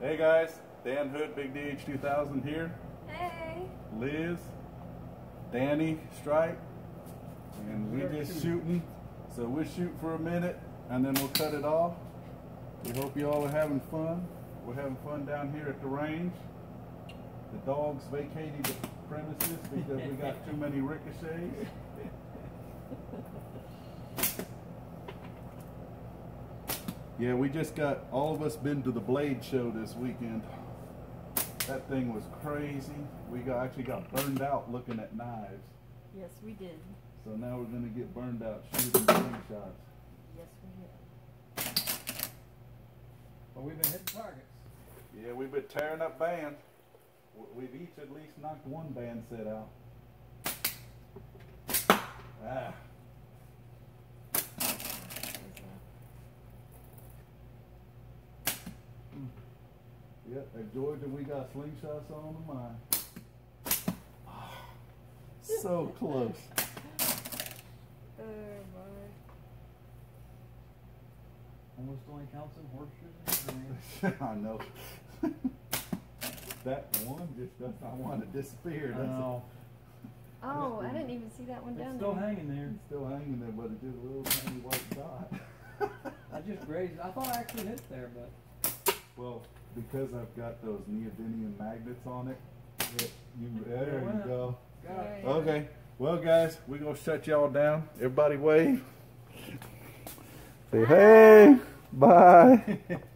Hey guys, Dan Hood, Big DH2000 here. Hey. Liz, Danny Stripe, and we We're just shooting. shooting. So we'll shoot for a minute and then we'll cut it off. We hope you all are having fun. We're having fun down here at the range. The dogs vacated the premises because we got too many ricochets. Yeah, we just got all of us been to the Blade Show this weekend. That thing was crazy. We got actually got burned out looking at knives. Yes, we did. So now we're gonna get burned out shooting slingshots. Yes, we did. But we've been hitting targets. Yeah, we've been tearing up bands. We've each at least knocked one band set out. Yep, at Georgia we got slingshots on the mine. So close. Oh my. Almost only counts in horseshoes. I know. that one just does not want to disappear. I That's know. Oh, I didn't even see that one It's down still there. Still hanging there. It's still hanging there, but it did a little tiny white dot. I just grazed. It. I thought I actually hit there, but well, because I've got those neodymium magnets on it, it you, there you go. got it. Okay, well guys, we're gonna shut y'all down. Everybody wave. Say hey, bye.